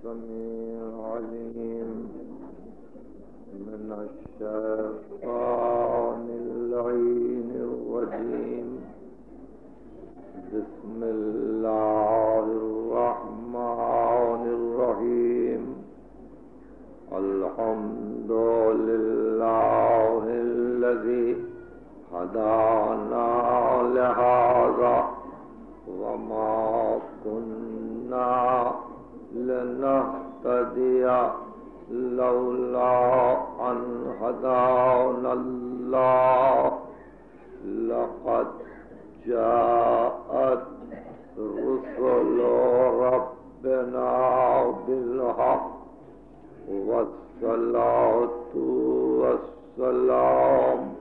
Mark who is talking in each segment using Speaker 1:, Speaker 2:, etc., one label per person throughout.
Speaker 1: السميع العليم. من الشيطان اللعين الرجيم. بسم الله الرحمن الرحيم. الحمد لله الذي هدانا لهذا وما كنا لنهتدي لولا أن هدانا الله. لقد جاءت رسل ربنا بالحق والصلاة والسلام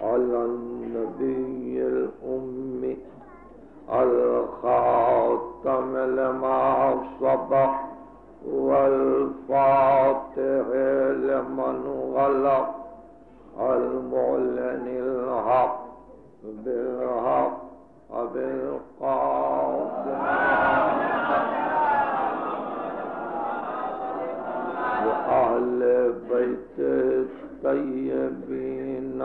Speaker 1: على النبي الأمي الخاتم لما سبق والفاتح لمن غلق المعلن الحق بالحق بالقاضي وأهل بيت الطيبين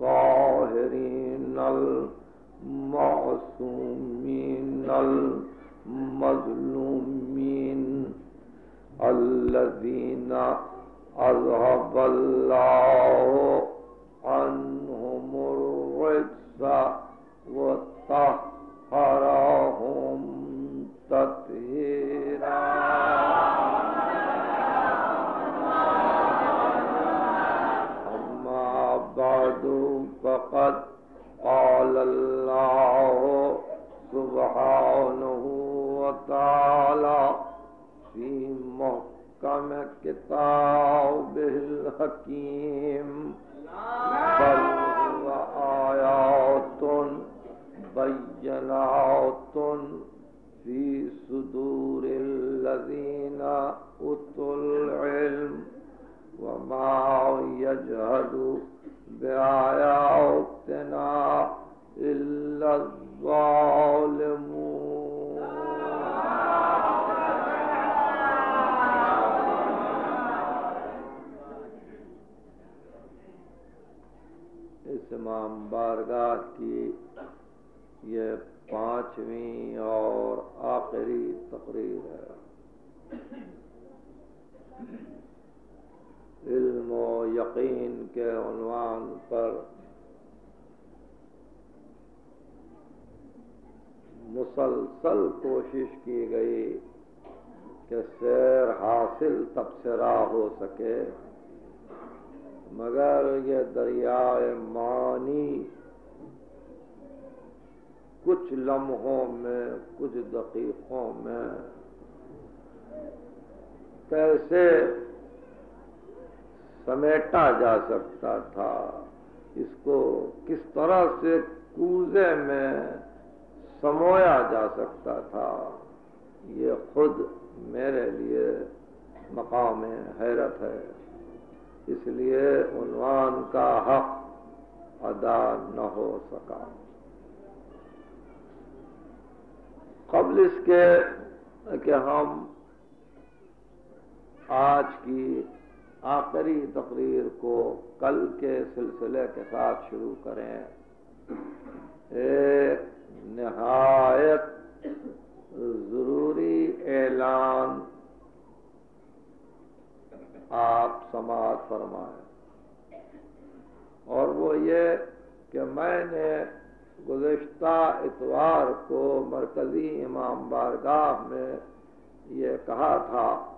Speaker 1: الطاهرين المعصومين المظلومين الذين أذهب الله عنهم الرجس وطهرهم تطهيرا. بعد فقد قال الله سبحانه وتعالى في محكم كتابه الحكيم. بل هو آيات بينات في صدور الذين أوتوا العلم وما يجهد بآياتنا إلا الظالمون. اس امام بارگاہ کی یہ پانچویں اور آخری تقریر ہے۔ علم و یقین کے عنوان پر مسلسل کوشش کی گئی کہ سیر حاصل تبصرہ ہو سکے۔ مگر یہ دریائے مانی کچھ لمحوں میں، کچھ دقیقوں میں کیسے سمیٹا جا سکتا تھا، اس کو کس طرح سے کوزے میں سمویا جا سکتا تھا، یہ خود میرے لیے مقام حیرت ہے۔ اس لیے عنوان کا حق ادا نہ ہو سکا۔ قبل اس کے کہ ہم آج کی آخری تقریر کو کل کے سلسلے کے ساتھ شروع کریں۔ ایک نہایت ضروری اعلان آپ سماعت فرمائیں۔ اور وہ یہ کہ میں نے گزشتہ اتوار کو مرکزی امام بارگاہ میں یہ کہا تھا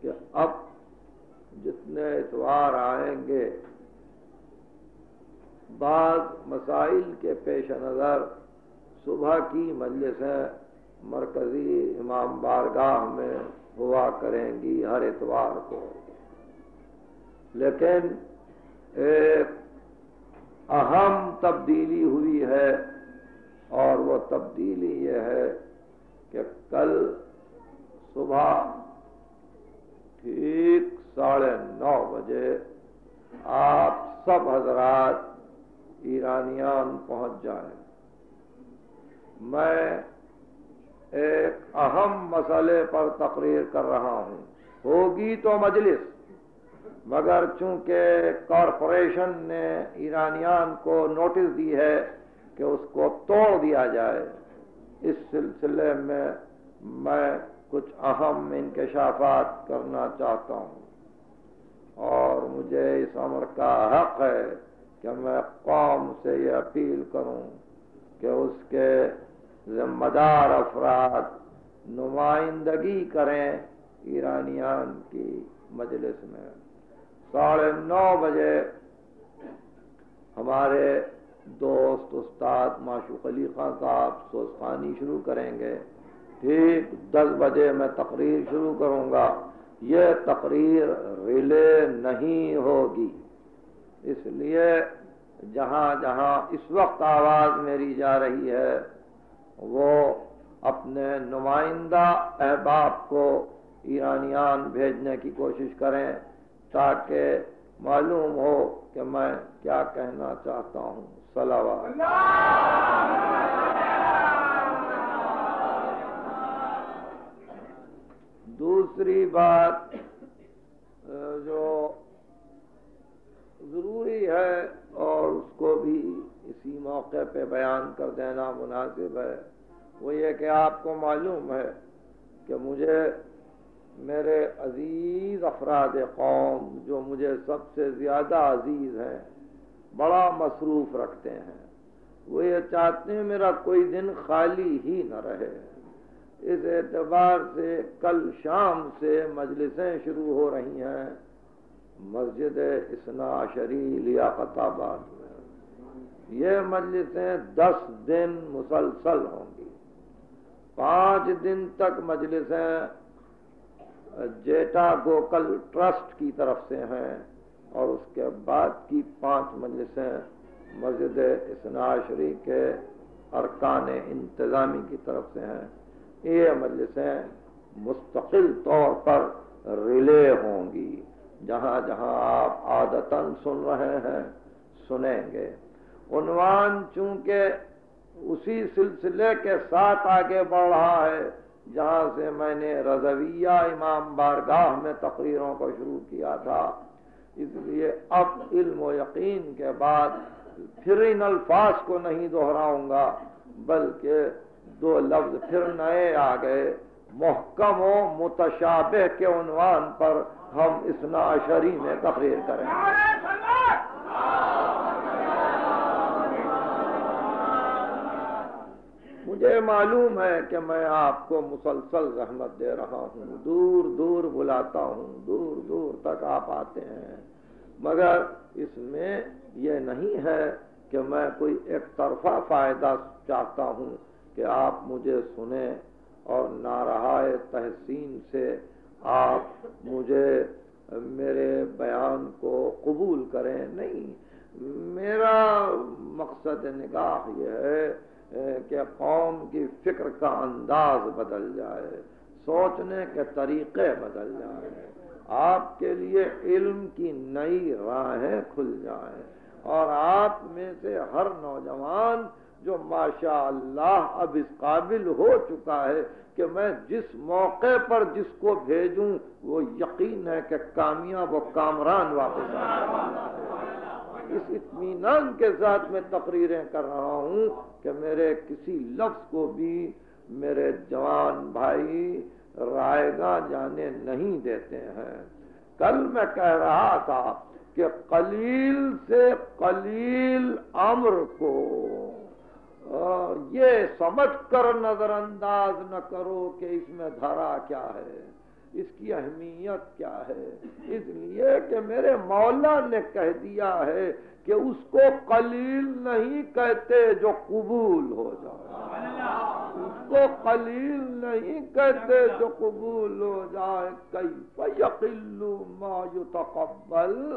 Speaker 1: کہ اب جتنے اتوار آئیں گے، بعض مسائل کے پیش نظر صبح کی مجلسیں مرکزی امام بارگاہ میں ہوا کریں گی ہر اتوار کو۔ لیکن ایک اہم تبدیلی ہوئی ہے اور وہ تبدیلی یہ ہے کہ کل صبح ٹھیک ساڑھے نو بجے آپ سب حضرات ایرانیان پہنچ جائیں۔ میں ایک اہم مسئلے پر تقریر کر رہا ہوں۔ ہوگی تو مجلس، مگر چونکہ کارپوریشن نے ایرانیان کو نوٹس دی ہے کہ اس کو توڑ دیا جائے، اس سلسلے میں میں کچھ اہم انکشافات کرنا چاہتا ہوں۔ اور مجھے اس عمر کا حق ہے کہ میں قوم سے یہ اپیل کروں کہ اس کے ذمہ دار افراد نمائندگی کریں ایرانیان کی مجلس میں۔ ساڑھے نو بجے ہمارے دوست استاد معشوق علی خان صاحب سوسخانی شروع کریں گے۔ ٹھیک دس بجے میں تقریر شروع کروں گا۔ یہ تقریر ریلے نہیں ہوگی۔ اس لیے جہاں جہاں اس وقت آواز میری جا رہی ہے وہ اپنے نمائندہ احباب کو ایرانیان بھیجنے کی کوشش کریں تاکہ معلوم ہو کہ میں کیا کہنا چاہتا ہوں۔ صلوات۔ دوسری بات، جو ضروری ہے اور اس کو بھی اسی موقع پہ بیان کر دینا مناسب ہے۔ وہ یہ کہ آپ کو معلوم ہے کہ مجھے میرے عزیز افراد قوم جو مجھے سب سے زیادہ عزیز ہیں، بڑا مصروف رکھتے ہیں۔ وہ یہ چاہتے ہیں میرا کوئی دن خالی ہی نہ رہے۔ اس اعتبار سے کل شام سے مجلسیں شروع ہو رہی ہیں۔ مسجد اسنا شری لیاقت آباد۔ میں یہ مجلسیں دس دن مسلسل ہوں گی۔ پانچ دن تک مجلسیں جیٹا گوکل ٹرسٹ کی طرف سے ہیں اور اس کے بعد کی پانچ مجلسیں مسجد اسناشری کے ارکان انتظامی کی طرف سے ہیں۔ یہ مجلسیں مستقل طور پر ریلے ہوں گی۔ جہاں جہاں آپ عادتاً سن رہے ہیں، سنیں گے۔ عنوان چونکہ اسی سلسلے کے ساتھ آگے بڑھ رہا ہے، جہاں سے میں نے رضویہ امام بارگاہ میں تقریروں کو شروع کیا تھا۔ اس لیے اب علم و یقین کے بعد پھر ان الفاظ کو نہیں دہراؤں گا، بلکہ دو لفظ پھر نئے آ گئے۔ محکم و متشابہ کے عنوان پر ہم اس ناشری میں تقریر کریں۔ گے مجھے معلوم ہے کہ میں آپ کو مسلسل رحمت دے رہا ہوں، دور دور بلاتا ہوں، دور دور تک آپ آتے ہیں۔ مگر اس میں یہ نہیں ہے کہ میں کوئی ایک طرفہ فائدہ چاہتا ہوں کہ آپ مجھے سنیں اور نارہ تحسین سے آپ مجھے میرے بیان کو قبول کریں۔ نہیں، میرا مقصد نگاہ یہ ہے کہ قوم کی فکر کا انداز بدل جائے، سوچنے کے طریقے بدل جائیں آپ کے لیے علم کی نئی راہیں کھل جائیں۔ اور آپ میں سے ہر نوجوان جو ماشاء اللہ اب اس قابل ہو چکا ہے کہ میں جس موقع پر جس کو بھیجوں، وہ یقین ہے کہ کامیاب و کامران واپس آ اس اطمینان کے ساتھ میں تقریریں کر رہا ہوں۔ کہ میرے کسی لفظ کو بھی میرے جوان بھائی رائے گا جانے نہیں دیتے ہیں۔ کل میں کہہ رہا تھا کہ قلیل سے قلیل امر کو یہ سمجھ کر نظر انداز نہ کرو کہ اس میں دھرا کیا ہے۔ اس کی اہمیت کیا ہے؟ اس لیے کہ میرے مولا نے کہہ دیا ہے کہ اس کو قلیل نہیں کہتے جو قبول ہو جائے۔ اس کو قلیل نہیں کہتے جو قبول ہو جائے۔ کئی ما یتقبل؟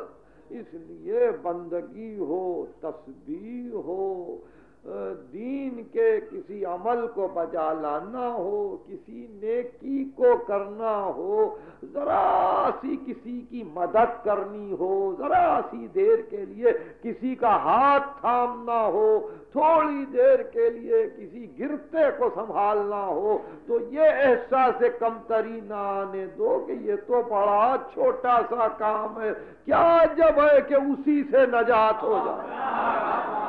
Speaker 1: اس لیے بندگی ہو، تسبیح ہو دین کے کسی عمل کو بجا لانا ہو، کسی نیکی کو کرنا ہو، ذرا سی کسی کی مدد کرنی ہو، ذرا سی دیر کے لیے کسی کا ہاتھ تھامنا ہو، تھوڑی دیر کے لیے کسی گرتے کو سنبھالنا ہو، تو یہ احساس کم تری نہ آنے دو کہ یہ تو بڑا چھوٹا سا کام ہے۔ کیا جب ہے کہ اسی سے نجات ہو جائے؟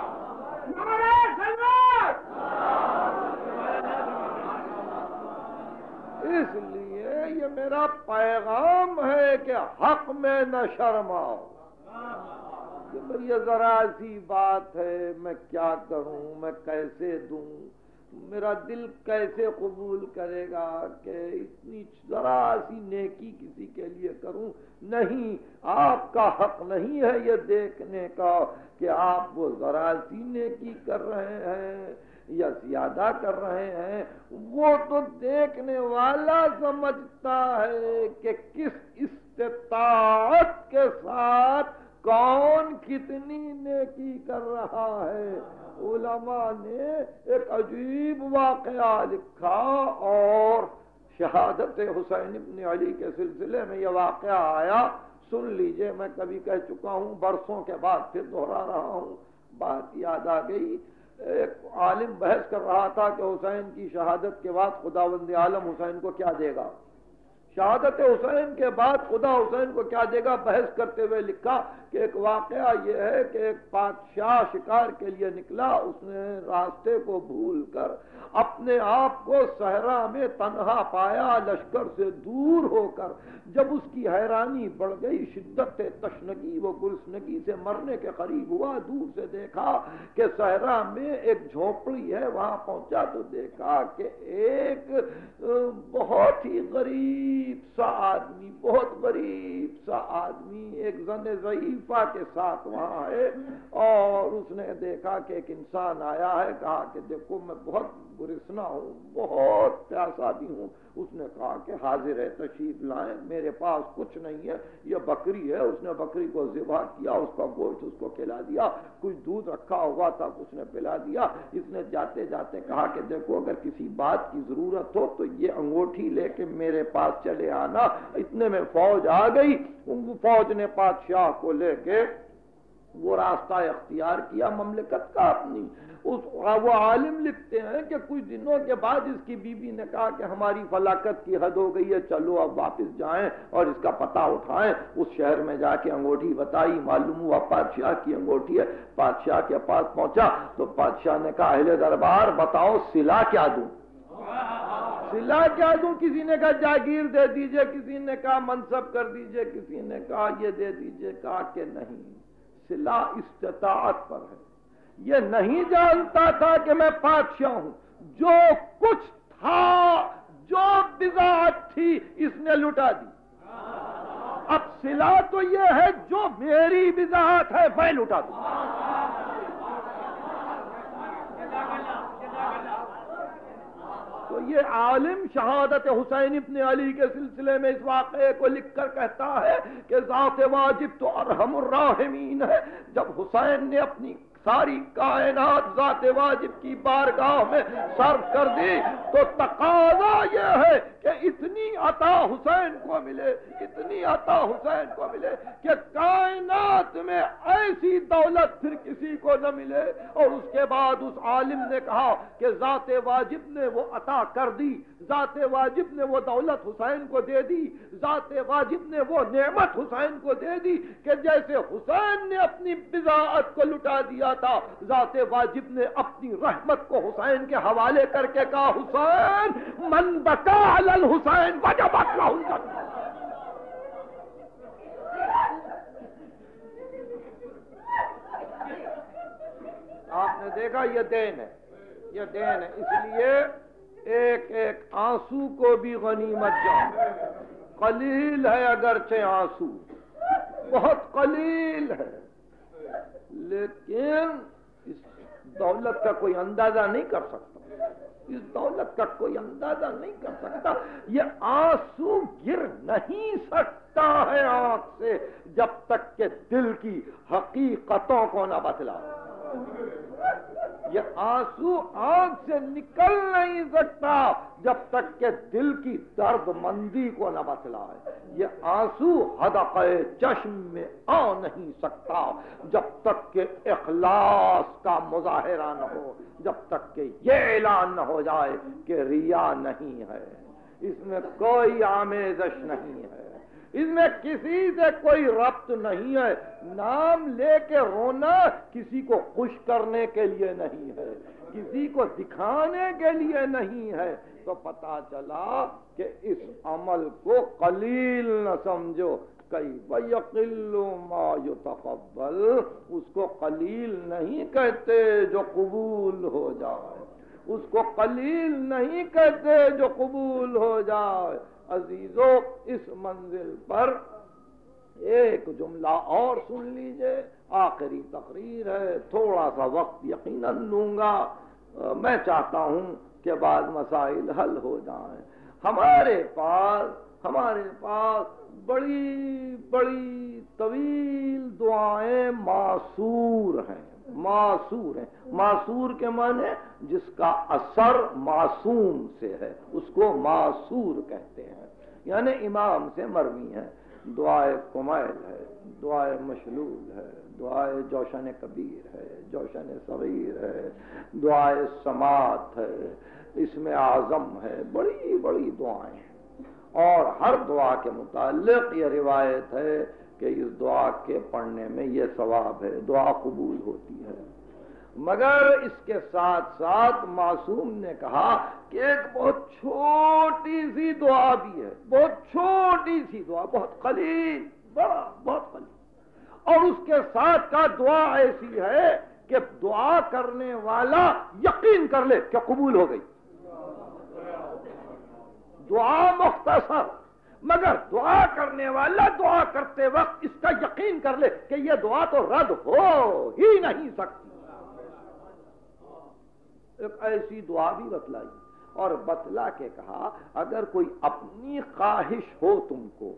Speaker 1: اس لیے یہ میرا پیغام ہے کہ حق میں نہ شرماؤ۔ یہ ذرا سی بات ہے، میں کیا کروں، میں کیسے دوں؟ میرا دل کیسے قبول کرے گا کہ اتنی ذرا سی نیکی کسی کے لیے کروں؟ نہیں، آپ کا حق نہیں ہے یہ دیکھنے کا کہ آپ وہ ذرا سی نیکی کر رہے ہیں یا زیادہ کر رہے ہیں۔ وہ تو دیکھنے والا سمجھتا ہے کہ کس استطاعت کے ساتھ کون کتنی نیکی کر رہا ہے۔ علماء نے ایک عجیب واقعہ لکھا اور شہادت حسین ابن علی کے سلسلے میں یہ واقعہ آیا۔ سن لیجیے، میں کبھی کہہ چکا ہوں، برسوں کے بعد پھر دوہرا رہا ہوں۔ بات یاد آ گئی۔ ایک عالم بحث کر رہا تھا کہ حسین کی شہادت کے بعد خدا بند عالم حسین کو کیا دے گا۔ شہادت حسین کے بعد خدا حسین کو کیا دے گا؟ بحث کرتے ہوئے لکھا کہ ایک واقعہ یہ ہے کہ ایک بادشاہ شکار کے لیے نکلا، اس نے راستے کو بھول کر اپنے آپ کو صحرا میں تنہا پایا، لشکر سے دور ہو کر جب اس کی حیرانی بڑھ گئی، شدت تشنگی، وہ گرسنگی سے مرنے کے قریب ہوا، دور سے دیکھا کہ صحرا میں ایک جھونپڑی ہے، وہاں پہنچا تو دیکھا کہ ایک بہت ہی غریب سا آدمی، بہت غریب سا آدمی، ایک زن ضعیفہ کے ساتھ وہاں ہے اور اس نے دیکھا کہ ایک انسان آیا ہے، کہا کہ دیکھو میں بہت گرسنا ہوں، بہت پیاسا بھی ہوں۔ اس نے کہا کہ حاضر ہے، تشریف لائیں، میرے پاس کچھ نہیں ہے، یہ بکری ہے۔ اس نے بکری کو ذبح کیا، اس کا گوشت اس کو کھلا دیا، کچھ دودھ رکھا ہوا تھا، اس نے پلا دیا۔ اس نے جاتے جاتے کہا کہ دیکھو، اگر کسی بات کی ضرورت ہو تو یہ انگوٹھی لے کے میرے پاس چلے آنا۔ اتنے میں فوج آ گئی۔ فوج نے بادشاہ کو لے کے وہ راستہ اختیار کیا، مملکت کا اپنی۔ اس وہ عالم لکھتے ہیں کہ کچھ دنوں کے بعد اس کی بیوی نے کہا کہ ہماری فلاکت کی حد ہو گئی ہے، چلو اب واپس جائیں اور اس کا پتہ اٹھائیں۔ اس شہر میں جا کے انگوٹھی بتائی، معلوم ہوا پادشاہ کی انگوٹھی ہے۔ پادشاہ کے پاس پہنچا تو پادشاہ نے کہا، اہل دربار، بتاؤ سلا کیا دوں؟ سلا کیا دوں؟ کسی نے کہا، جاگیر دے دیجیے۔ کسی نے کہا، منصب کر دیجیے۔ کسی نے کہا، یہ دے دیجیے۔ کہا کہ نہیں، سلا استطاعت پر ہے۔ یہ نہیں جانتا تھا کہ میں بادشاہ ہوں۔ جو کچھ تھا، جو بزاعت تھی، اس نے لٹا دی۔ اب سلا تو یہ ہے، جو میری وضاحت ہے، میں لٹا دوں۔ تو یہ عالم شہادت حسین ابن علی کے سلسلے میں اس واقعے کو لکھ کر کہتا ہے کہ ذات واجب تو ارحم الراحمین ہے۔ جب حسین نے اپنی ساری کائنات ذات واجب کی بارگاہ میں صرف کر دی تو تقاضا یہ ہے کہ اتنی عطا حسین کو ملے، اتنی عطا حسین کو ملے کہ کائنات میں ایسی دولت پھر کسی کو نہ ملے۔ اور اس کے بعد اس عالم نے کہا کہ ذات واجب نے وہ عطا کر دی، ذات واجب نے وہ دولت حسین کو دے دی، ذات واجب نے وہ نعمت حسین کو دے دی کہ جیسے حسین نے اپنی بزاعت کو لٹا دیا تھا، ذات واجب نے اپنی رحمت کو حسین کے حوالے کر کے کہا، حسین، من بکا الحسین وجبت له الجنہ آپ نے دیکھا یہ دین ہے۔ یہ دین ہے۔ اس لیے ایک ایک آنسو کو بھی غنیمت جاؤ قلیل ہے اگرچہ آنسو۔ بہت قلیل ہے۔ لیکن اس دولت کا کوئی اندازہ نہیں کر سکتا۔ اس دولت کا کوئی اندازہ نہیں کر سکتا۔ یہ آنسو گر نہیں سکتا ہے آنکھ سے جب تک کہ دل کی حقیقتوں کو نہ بتلا یہ آنسو آنکھ سے نکل نہیں سکتا جب تک کہ دل کی درد مندی کو نہ بتلائے۔ یہ آنسو حدق چشم میں آ نہیں سکتا جب تک کہ اخلاص کا مظاہرہ نہ ہو، جب تک کہ یہ اعلان نہ ہو جائے کہ ریا نہیں ہے۔ اس میں کوئی آمیزش نہیں ہے۔ اس میں کسی سے کوئی ربط نہیں ہے۔ نام لے کے رونا کسی کو خوش کرنے کے لیے نہیں ہے۔ کسی کو دکھانے کے لیے نہیں ہے۔ تو پتا چلا کہ اس عمل کو قلیل نہ سمجھو۔ کئی ما یتقبل؟ اس کو قلیل نہیں کہتے جو قبول ہو جائے۔ اس کو قلیل نہیں کہتے جو قبول ہو جائے۔ عزیزو اس منزل پر ایک جملہ اور سن لیجیے۔ آخری تقریر ہے، تھوڑا سا وقت یقیناً لوں گا۔ میں چاہتا ہوں کہ بعض مسائل حل ہو جائیں۔ ہمارے پاس ہمارے پاس بڑی بڑی طویل دعائیں معصور ہیں معصور ہیں۔ معصور کے معنی جس کا اثر معصوم سے ہے، اس کو معصور کہتے ہیں۔ یعنی امام سے مروی ہیں۔ دعائے کمائل ہے، دعائے مشلول ہے، دعائے جوشن کبیر ہے، جوشن صغیر ہے، دعائے سماعت ہے، اس میں اعظم ہے۔ بڑی بڑی دعائیں ہیں۔ اور ہر دعا کے متعلق یہ روایت ہے کہ اس دعا کے پڑھنے میں یہ ثواب ہے، دعا قبول ہوتی ہے۔ مگر اس کے ساتھ ساتھ معصوم نے کہا کہ ایک بہت چھوٹی سی دعا بھی ہے، بہت چھوٹی سی دعا، بہت قلیل، بڑا، بہت قلیل۔ اور اس کے ساتھ کا دعا ایسی ہے کہ دعا کرنے والا یقین کر لے کہ قبول ہو گئی۔ دعا مختصر، مگر دعا کرنے والا دعا کرتے وقت اس کا یقین کر لے کہ یہ دعا تو رد ہو ہی نہیں سکتی۔ ایک ایسی دعا بھی بتلائی اور بتلا کے کہا، اگر کوئی اپنی خواہش ہو تم کو،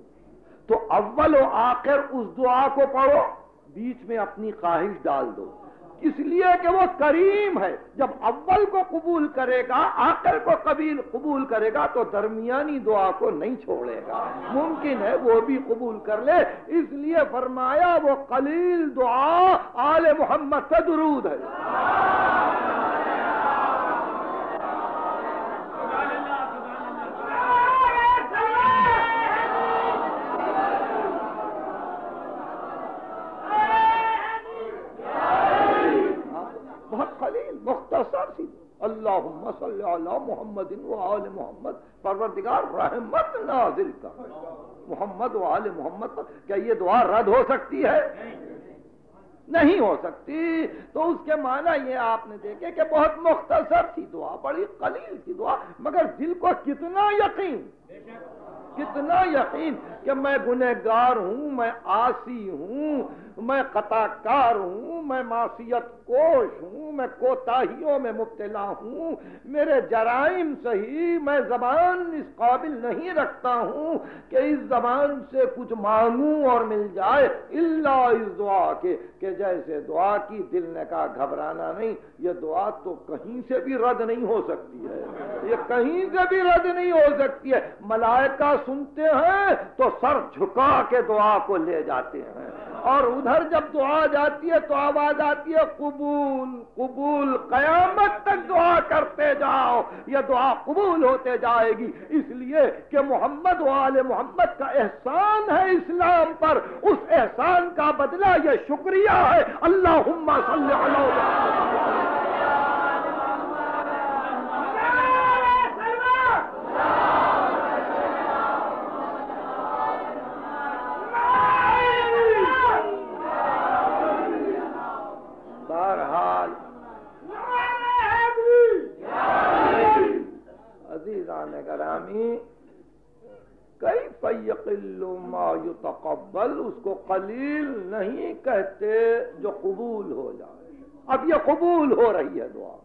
Speaker 1: تو اول و آخر اس دعا کو پڑھو، بیچ میں اپنی خواہش ڈال دو۔ اس لیے کہ وہ کریم ہے۔ جب اول کو قبول کرے گا، آخر کو قبیل قبول کرے گا، تو درمیانی دعا کو نہیں چھوڑے گا۔ ممکن ہے وہ بھی قبول کر لے۔ اس لیے فرمایا، وہ قلیل دعا آل محمد سے درود ہے۔ اللہم صلی اللہ محمد و آل محمد، پروردگار رحمت نازل کر۔ محمد و آل محمد پر کیا یہ دعا رد ہو سکتی ہے؟ نہیں ہو سکتی۔ تو اس کے معنی یہ آپ نے دیکھے کہ بہت مختصر تھی دعا، بڑی قلیل تھی دعا، مگر دل کو کتنا یقین کتنا یقین کہ میں گنہگار ہوں، میں آسی ہوں میں قطع کار ہوں، میں معصیت کوش ہوں، میں کوتاہیوں میں مبتلا ہوں، میرے جرائم صحیح، میں زبان اس قابل نہیں رکھتا ہوں کہ اس زبان سے کچھ مانگوں اور مل جائے اللہ اس دعا کے، کہ جیسے دعا کی دل نے کہا گھبرانا نہیں، یہ دعا تو کہیں سے بھی رد نہیں ہو سکتی ہے۔ یہ کہیں سے بھی رد نہیں ہو سکتی ہے۔ ملائکہ سنتے ہیں تو سر جھکا کے دعا کو لے جاتے ہیں۔ اور ادھر جب دعا جاتی ہے تو آواز آتی ہے، قبول قبول، قیامت تک دعا کرتے جاؤ، یہ دعا قبول ہوتے جائے گی۔ اس لیے کہ محمد وال محمد کا احسان ہے اسلام پر، اس احسان کا بدلہ یہ شکریہ ہے۔ اللہ صلی اللہ ما یتقبل، اس کو قلیل نہیں کہتے جو قبول ہو جائے۔ اب یہ قبول ہو رہی ہے دعا۔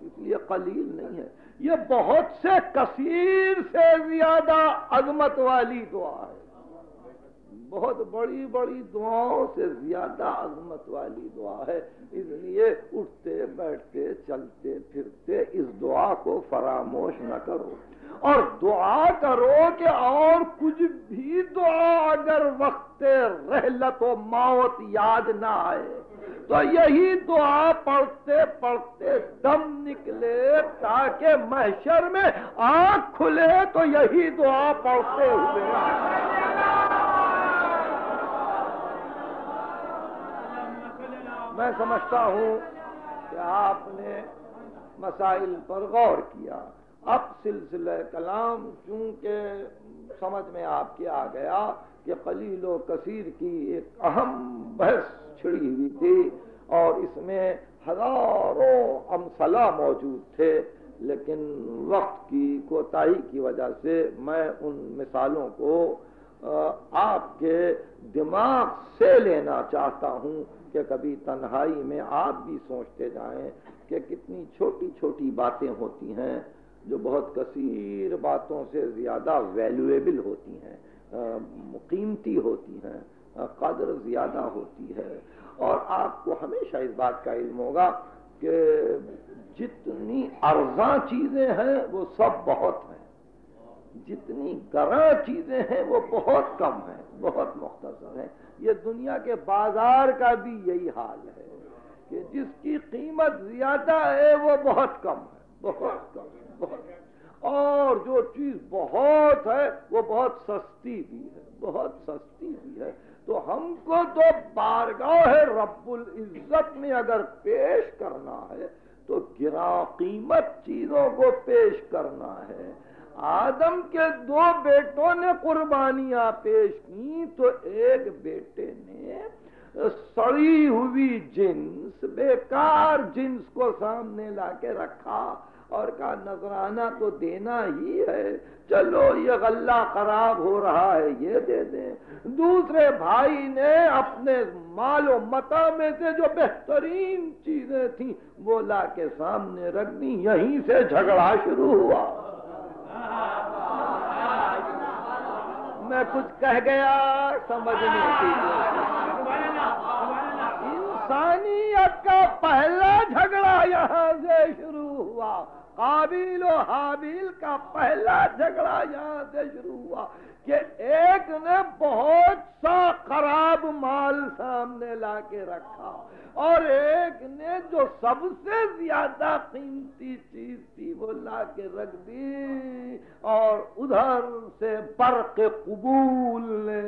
Speaker 1: اس لیے قلیل نہیں ہے۔ یہ بہت سے کثیر سے زیادہ عظمت والی دعا ہے۔ بہت بڑی بڑی دعاؤں سے زیادہ عظمت والی دعا ہے۔ اس لیے اٹھتے، بیٹھتے، چلتے، پھرتے اس دعا کو فراموش نہ کرو۔ اور دعا کرو کہ اور کچھ بھی دعا اگر وقت رحلت و موت یاد نہ آئے، تو یہی دعا پڑھتے پڑھتے دم نکلے تاکہ محشر میں آنکھ کھلے تو یہی دعا پڑھتے ہوئے۔ میں سمجھتا ہوں کہ آپ نے مسائل پر غور کیا۔ اب سلسلہ کلام چونکہ سمجھ میں آپ کے آ گیا کہ قلیل و کثیر کی ایک اہم بحث چھڑی ہوئی تھی اور اس میں ہزاروں امثلہ موجود تھے، لیکن وقت کی کوتاہی کی وجہ سے میں ان مثالوں کو آپ کے دماغ سے لینا چاہتا ہوں۔ کہ کبھی تنہائی میں آپ بھی سوچتے جائیں کہ کتنی چھوٹی چھوٹی باتیں ہوتی ہیں جو بہت کثیر باتوں سے زیادہ ویلیویبل ہوتی ہیں قیمتی ہوتی ہیں، قدر زیادہ ہوتی ہے۔ اور آپ کو ہمیشہ اس بات کا علم ہوگا کہ جتنی ارزاں چیزیں ہیں وہ سب بہت ہیں۔ جتنی گراں چیزیں ہیں وہ بہت کم ہیں، بہت مختصر ہیں۔ یہ دنیا کے بازار کا بھی یہی حال ہے کہ جس کی قیمت زیادہ ہے وہ بہت کم ہے، بہت کم، بہت اور جو چیز بہت ہے وہ بہت سستی بھی ہے، بہت سستی بھی ہے۔ تو ہم کو تو بارگاہ رب العزت میں اگر پیش کرنا ہے تو گرا قیمت چیزوں کو پیش کرنا ہے۔ آدم کے دو بیٹوں نے قربانیاں پیش کی تو ایک بیٹے نے سڑی ہوئی جنس، بیکار جنس کو سامنے لا کے رکھا اور کہا، نذرانہ تو دینا ہی ہے۔ چلو، یہ غلہ خراب ہو رہا ہے، یہ دے دیں۔ دوسرے بھائی نے اپنے مال و متا میں سے جو بہترین چیزیں تھیں وہ لا کے سامنے رکھ دی یہیں سے جھگڑا شروع ہوا۔ میں کچھ کہہ گیا سمجھ کی انسانیت کا پہلا جھگڑا یہاں سے شروع ہوا۔ قابل و حابیل کا پہلا جھگڑا یہاں سے شروع ہوا کہ ایک نے بہت سا خراب مال سامنے لا کے رکھا اور ایک نے جو سب سے زیادہ قیمتی چیز تھی وہ لا کے رکھ دی اور ادھر سے برق قبول نے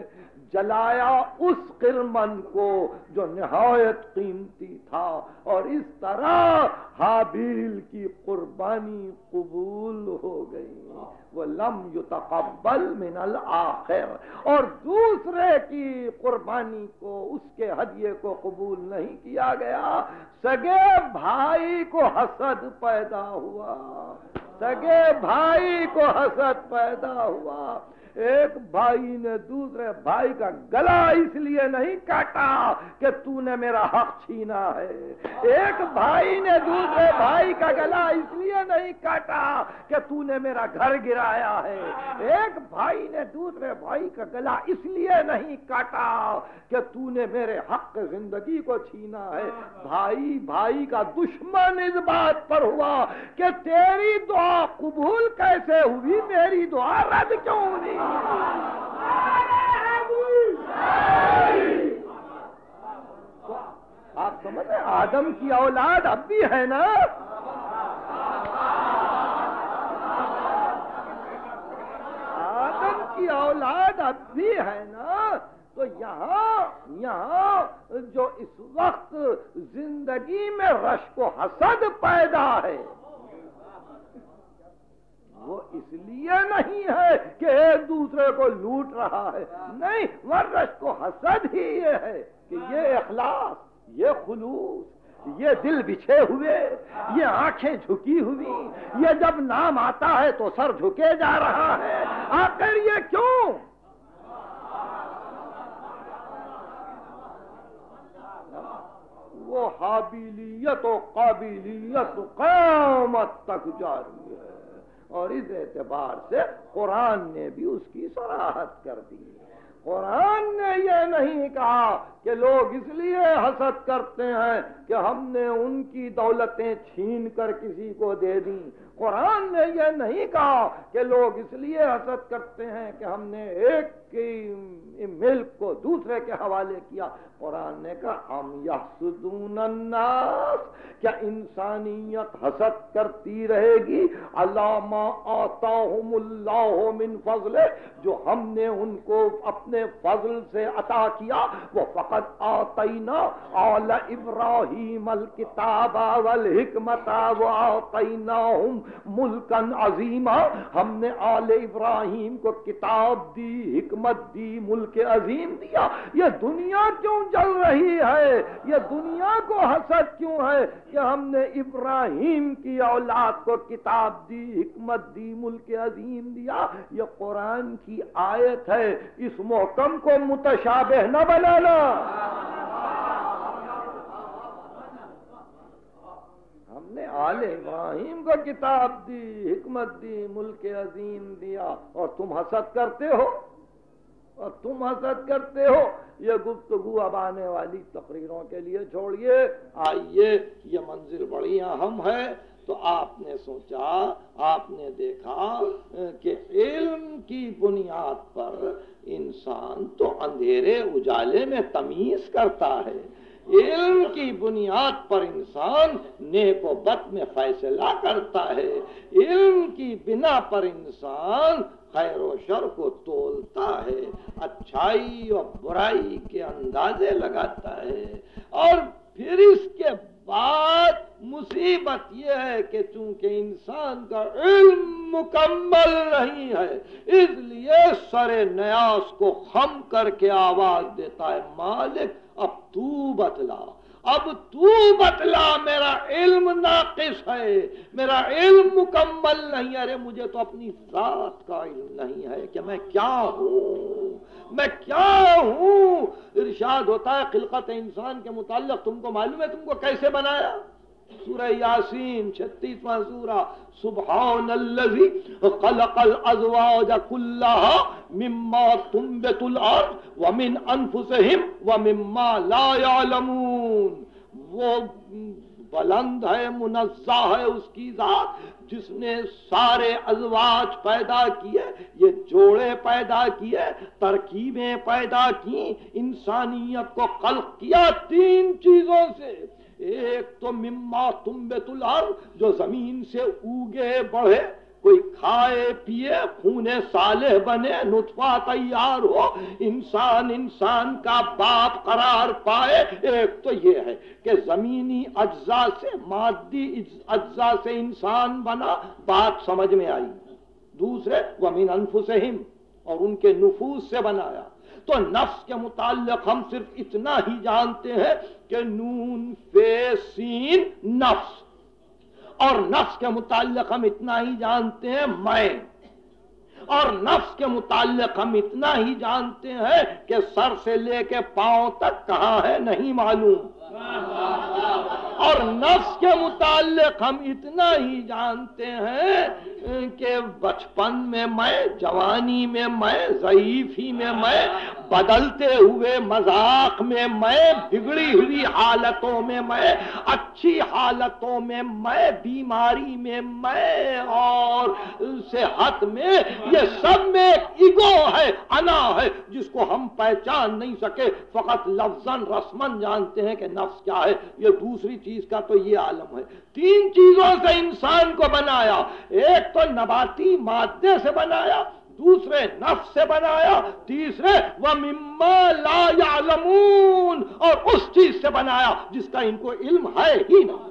Speaker 1: جلایا اس قرمن کو جو نہایت قیمتی تھا اور اس طرح حابیل کی قربانی قبول ہو گئی۔ وہ لم یتقبل من الآخر۔ اور دوسرے کی قربانی کو، اس کے ہدیے کو قبول نہیں کیا گیا۔ سگے بھائی کو حسد پیدا ہوا۔ سگے بھائی کو حسد پیدا ہوا۔ ایک بھائی نے دوسرے بھائی کا گلا اس لیے نہیں کاٹا کہ تو نے میرا حق چھینا ہے۔ ایک بھائی نے دوسرے بھائی کا گلا اس لیے نہیں کاٹا کہ تو نے میرا گھر گرایا ہے۔ ایک بھائی نے دوسرے بھائی کا گلا اس لیے نہیں کاٹا کہ تو نے میرے حق زندگی کو چھینا ہے۔ بھائی بھائی کا دشمن اس بات پر ہوا کہ تیری دعا قبول کیسے ہوئی؟ میری دعا رد کیوں ہوئی آپ سمجھ رہے آدم کی اولاد اب بھی ہے نا؟ آدم کی اولاد اب بھی ہے نا؟ تو یہاں یہاں جو اس وقت زندگی میں رشک و حسد پیدا ہے وہ اس لیے نہیں ہے کہ ایک دوسرے کو لوٹ رہا ہے۔ نہیں ورش کو حسد ہی یہ ہے کہ یہ اخلاص، یہ خلوص، یہ دل بچھے ہوئے، یہ آنکھیں جھکی ہوئی، یہ جب نام آتا ہے تو سر جھکے جا رہا ہے۔ آخر یہ کیوں؟ وہ حابیلیت و قابلیت قیامت تک جاری ہے۔ اور اس اعتبار سے قرآن نے بھی اس کی سراہت کر دی۔ قرآن نے یہ نہیں کہا کہ لوگ اس لیے حسد کرتے ہیں کہ ہم نے ان کی دولتیں چھین کر کسی کو دے دیں۔ قرآن نے یہ نہیں کہا کہ لوگ اس لیے حسد کرتے ہیں کہ ہم نے ایک کی ملک کو دوسرے کے حوالے کیا۔ قرآن نے کہا ہم یحسدون الناس، کیا انسانیت حسد کرتی رہے گی؟ علامہ آتاہم اللہ من فضل جو ہم نے ان کو اپنے فضل سے عطا کیا، وہ فقط آتینا آل ابراہیم الکتاب والحکمت و آتیناہم ملکن عظیمہ ہم نے آل ابراہیم کو کتاب دی، حکمت دی، ملک عظیم دیا۔ یہ دنیا کیوں جل رہی ہے؟ یہ دنیا کو حسد کیوں ہے کہ ہم نے ابراہیم کی اولاد کو کتاب دی، حکمت دی، ملک عظیم دیا؟ یہ قرآن کی آیت ہے۔ اس محکم کو متشابہ نہ بنانا۔ ہم نے آل ابراہیم کو کتاب دی، حکمت دی، ملک عظیم دیا۔ اور تم حسد کرتے ہو؟ اور تم حسد کرتے ہو؟ یہ گفتگو اب آنے والی تقریروں کے لیے چھوڑیے۔ آئیے، یہ منزل بڑی اہم ہے۔ تو آپ نے سوچا، آپ نے دیکھا کہ علم کی بنیاد پر انسان تو اندھیرے، اجالے میں تمیز کرتا ہے۔ علم کی بنیاد پر انسان نیک و بد میں فیصلہ کرتا ہے۔ علم کی بنا پر انسان خیر و شر کو تولتا ہے، اچھائی اور برائی کے اندازے لگاتا ہے۔ اور پھر اس کے بات مصیبت یہ ہے کہ چونکہ انسان کا علم مکمل نہیں ہے، اس لیے سر نیاس کو خم کر کے آواز دیتا ہے، مالک اب تو بتلا۔ اب تو بتلا میرا علم ناقص ہے، میرا علم مکمل نہیں ارے، مجھے تو اپنی ذات کا علم نہیں ہے کہ میں کیا ہوں۔ میں کیا ہوں؟ ارشاد ہوتا ہے، خلقت انسان کے متعلق تم کو معلوم ہے تم کو کیسے بنایا؟ سورہ یاسین، چھتیسواں سورہ سبحان اللذی خلق الازواج کلہا مما تنبت الارض ومن انفسہم ومما لا يعلمون وہ بلند ہے، منزہ ہے اس کی ذات جس نے سارے ازواج پیدا کیے، یہ جوڑے پیدا کیے، ترکیبیں پیدا کی انسانیت کو خلق کیا تین چیزوں سے۔ ایک تو مما تم بے جو زمین سے اوگے بڑھے، کوئی کھائے پیے خونے سالے بنے، نطفہ تیار ہو، انسان انسان کا باپ قرار پائے۔ ایک تو یہ ہے کہ زمینی اجزاء سے، مادی اجزاء سے انسان بنا، بات سمجھ میں آئی۔ دوسرے، ومن انفسہم، اور ان کے نفوس سے بنایا۔ تو نفس کے متعلق ہم صرف اتنا ہی جانتے ہیں کہ نون سین نفس۔ اور نفس کے متعلق ہم اتنا ہی جانتے ہیں میں اور نفس کے متعلق ہم اتنا ہی جانتے ہیں کہ سر سے لے کے پاؤں تک کہاں ہے نہیں معلوم۔ اور نفس کے متعلق ہم اتنا ہی جانتے ہیں کہ بچپن میں میں، جوانی میں میں، ضعیفی میں میں، بدلتے ہوئے مذاق میں میں، بگڑی ہوئی حالتوں میں میں، اچھی حالتوں میں میں، بیماری میں میں، اور صحت میں، یہ سب میں ایگو ہے، انا ہے، جس کو ہم پہچان نہیں سکے، فقط لفظن رسمن جانتے ہیں کہ نفس کیا ہے یہ دوسری چیز کا تو یہ عالم ہے تین چیزوں سے انسان کو بنایا ایک تو نباتی مادے سے بنایا دوسرے نفس سے بنایا تیسرے وہ مما لا یعلمون اور اس چیز سے بنایا جس کا ان کو علم ہے ہی نہیں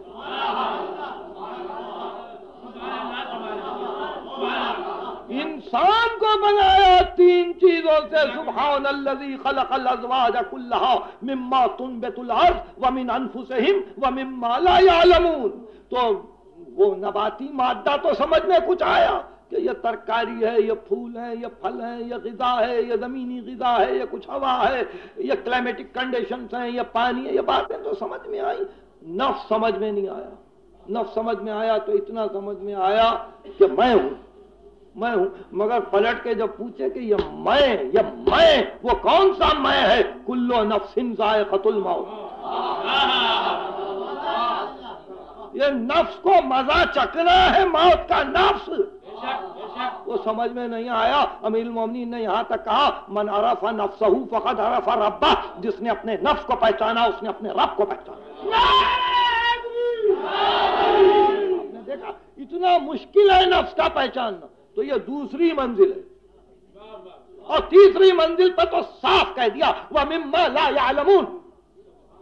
Speaker 1: انسان کو بنایا تین چیزوں سے سبحان الذي خلق الازواج كلها مما تنبت الارض ومن انفسهم ومما لا يعلمون تو وہ نباتی مادہ تو سمجھ میں کچھ آیا کہ یہ ترکاری ہے، یہ پھول ہے یہ پھل ہے یہ غذا ہے، یہ زمینی غذا ہے، یہ کچھ ہوا ہے، یہ کلائمیٹک کنڈیشنز ہیں، یہ پانی ہے یہ باتیں تو سمجھ میں آئی نفس سمجھ میں نہیں آیا۔ نفس سمجھ میں آیا تو اتنا سمجھ میں آیا کہ میں ہوں۔ میں ہوں، مگر پلٹ کے جب پوچھے کہ یہ میں یہ میں، وہ کون سا میں ہے؟ کلو نفسن ذائقت الموت۔ یہ نفس کو مزہ چکنا ہے، موت کا نفس۔ وہ سمجھ میں نہیں آیا، امیر المومنین نے یہاں تک کہا، من عرف نفسہ فقد عرف ربہ جس نے اپنے نفس کو پہچانا، اس نے اپنے رب کو پہچانا۔ دیکھا، اتنا مشکل ہے نفس کا پہچاننا۔ تو یہ دوسری منزل ہے۔ اور تیسری منزل پر تو صاف کہہ دیا وہ مما لا يعلمون۔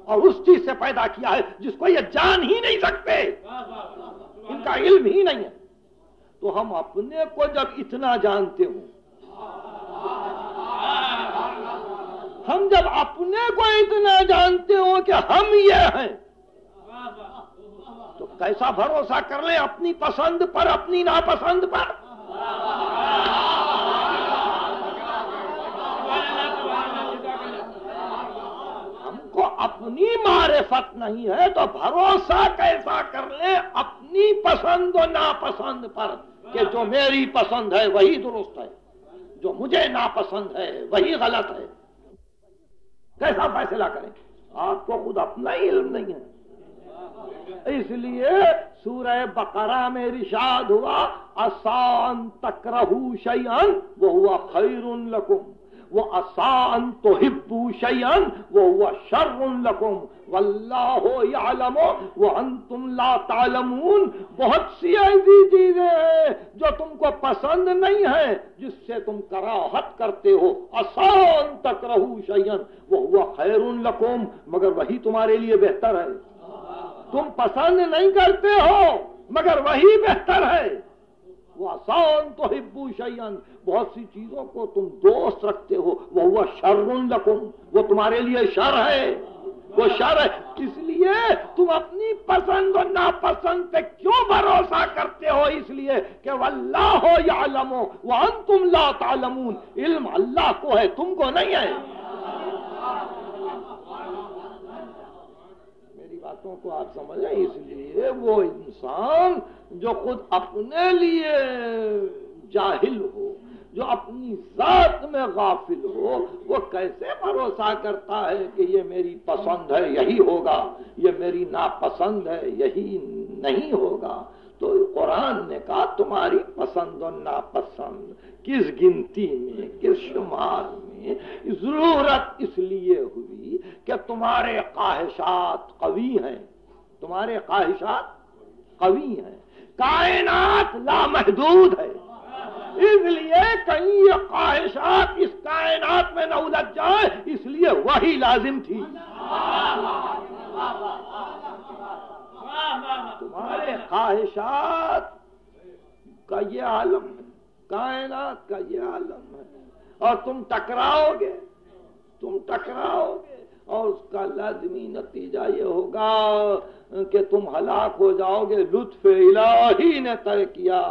Speaker 1: اور اس چیز سے پیدا کیا ہے جس کو یہ جان ہی نہیں سکتے۔ ان کا علم ہی نہیں ہے۔ تو ہم اپنے کو جب اتنا جانتے ہوں، ہم جب اپنے کو اتنا جانتے ہوں کہ ہم یہ ہیں، تو کیسا بھروسہ کر لیں اپنی پسند پر، اپنی ناپسند پر؟ ہم کو اپنی معرفت نہیں ہے تو بھروسہ کیسا کر لیں اپنی پسند و ناپسند پر کہ جو میری پسند ہے وہی درست ہے، جو مجھے ناپسند ہے وہی غلط ہے۔ کیسا فیصلہ کریں؟ آپ کو خود اپنا علم نہیں ہے۔ اس لیے سورہ بقرہ میں رشاد ہوا، آسان تکرہ شیئن وہ ہوا خیر لکم وہ آسان تو ہبو شیئن وہ ہوا شر لکم، واللہ یعلم وانتم لا تعلمون۔ بہت سی ایسی چیزیں ہیں جو تم کو پسند نہیں ہے جس سے تم کراہت کرتے ہو۔ آسان تک رہو شیئن وہ ہوا خیر لکم، مگر وہی تمہارے لیے بہتر ہے۔ تم پسند نہیں کرتے ہو، مگر وہی بہتر ہے۔ وہ آسان تو ہبو شیئن، بہت سی چیزوں کو تم دوست رکھتے ہو۔ وہ ہوا شر لکم، وہ تمہارے لیے شر ہے۔ وہ شر ہے۔ اس لیے تم اپنی پسند و ناپسند پہ کیوں بھروسہ کرتے ہو؟ اس لیے کہ اللہ ہو یا علم ہو وہ تم لا تعلمون۔ علم اللہ کو ہے، تم کو نہیں ہے میری باتوں کو آپ سمجھیں اس لیے وہ انسان جو خود اپنے لیے جاہل ہو، جو اپنی ذات میں غافل ہو، وہ کیسے بھروسہ کرتا ہے کہ یہ میری پسند ہے، یہی ہوگا، یہ میری ناپسند ہے، یہی نہیں ہوگا؟ تو قرآن نے کہا، تمہاری پسند و ناپسند کس گنتی میں، کس شمار میں؟ ضرورت اس لیے ہوئی کہ تمہارے خواہشات قوی ہیں۔ تمہارے خواہشات قوی ہیں۔ کائنات لامحدود ہے۔ اس لیے کہیں یہ خواہشات اس کائنات میں نہ الجھ جائے اس لیے وہی لازم تھی۔ تمہارے خواہشات کا یہ عالم ہے۔ کائنات کا یہ عالم ہے۔ اور تم ٹکراؤ گے تم ٹکراؤ گے اور اس کا لازمی نتیجہ یہ ہوگا کہ تم ہلاک ہو جاؤ گے لطف الہی نے طے کیا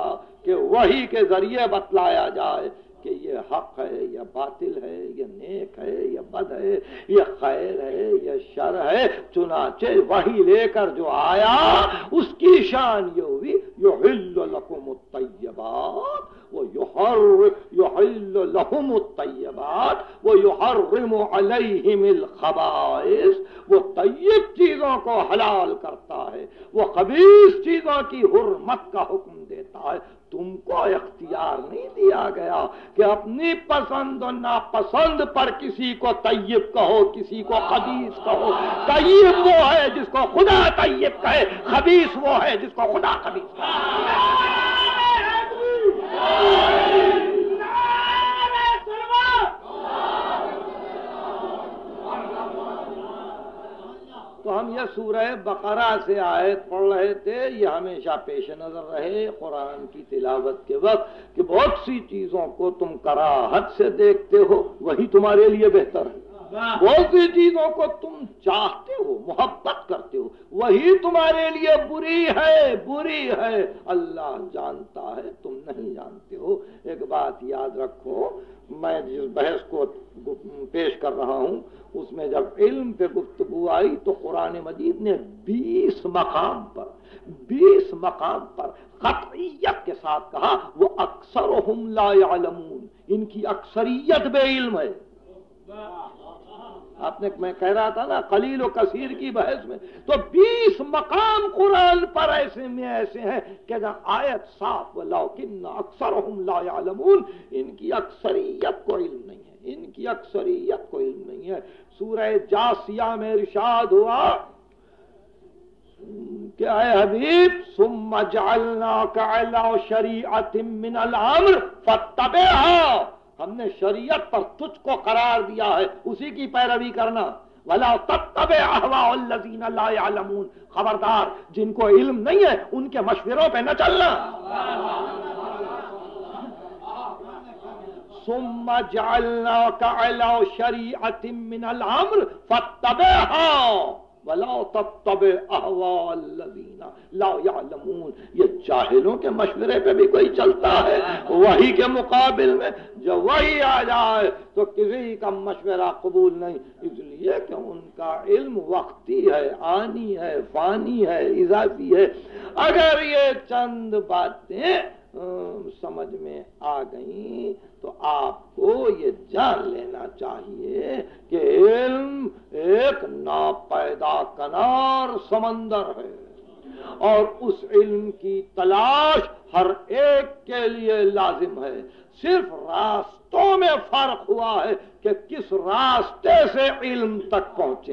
Speaker 1: کہ وہی کے ذریعے بتلایا جائے۔ کہ یہ حق ہے یا باطل ہے، یہ نیک ہے یا بد ہے، یہ خیر ہے یا شر ہے، چنانچہ وہی لے کر جو آیا، اس کی شان یہ ہوئی، یحل لکم الطیبات، وہ یحل لہم الطیبات، وہ یحرم علیہم الخبائث، وہ طیب چیزوں کو حلال کرتا ہے، وہ خبیث چیزوں کی حرمت کا حکم دیتا ہے تم کو اختیار نہیں دیا گیا کہ اپنی پسند و ناپسند پر کسی کو طیب کہو، کسی کو خبیص کہو۔ طیب وہ ہے جس کو خدا طیب کہے خبیص وہ ہے جس کو خدا خبیص کہے۔ تو ہم یہ سورہ بقرہ سے آیت پڑھ رہے تھے، یہ ہمیشہ پیش نظر رہے قرآن کی تلاوت کے وقت کہ بہت سی چیزوں کو تم کراہت سے دیکھتے ہو، وہی تمہارے لیے بہتر ہے۔
Speaker 2: بہت سی چیزوں کو تم چاہتے ہو، محبت کرتے ہو۔ وہی تمہارے لیے بری ہے بری ہے۔ اللہ جانتا ہے، تم نہیں جانتے ہو۔ ایک بات یاد رکھو، میں جس بحث کو پیش کر رہا ہوں، اس میں جب علم پہ گفتگو آئی تو قرآن مجید نے بیس مقام پر بیس مقام پر قطعیت کے ساتھ کہا، وہ اکثر لا يعلمون ان کی اکثریت بے علم ہے۔ آپ نے میں کہہ رہا تھا نا، قلیل و کثیر کی بحث میں تو بیس مقام قرآن پر ایسے میں ایسے ہیں کہ آیت صاف، ولیکن اکثر لا يعلمون ان کی اکثریت کو علم نہیں ہے، ان کی اکثریت کو علم نہیں ہے۔ سورہ جاسیہ میں ارشاد ہوا کیا ہے حبیب، ثم جعلناک علی شریعت من الامر فتبعها ہم نے شریعت پر تجھ کو قرار دیا ہے، اسی کی پیروی کرنا۔ ولا تتبع اهواء الذين لا يعلمون۔ خبردار، جن کو علم نہیں ہے، ان کے مشوروں پہ نہ چلنا۔ ثم جعلناك على شريعه من الامر فاتبعها۔ ولا تب الذین لا يعلمون یہ جاہلوں کے مشورے پہ بھی کوئی چلتا ہے، وہی کے مقابل میں جو وہی آ جائے تو کسی کا مشورہ قبول نہیں۔ اس لیے کہ ان کا علم وقتی ہے، آنی ہے، فانی ہے، اضافی ہے۔ اگر یہ چند باتیں سمجھ میں آ گئی تو آپ کو یہ جان لینا چاہیے کہ علم ایک ناپیدا کنار سمندر ہے۔ اور اس علم کی تلاش ہر ایک کے لیے لازم ہے۔ صرف راستوں میں فرق ہوا ہے کہ کس راستے سے علم تک پہنچے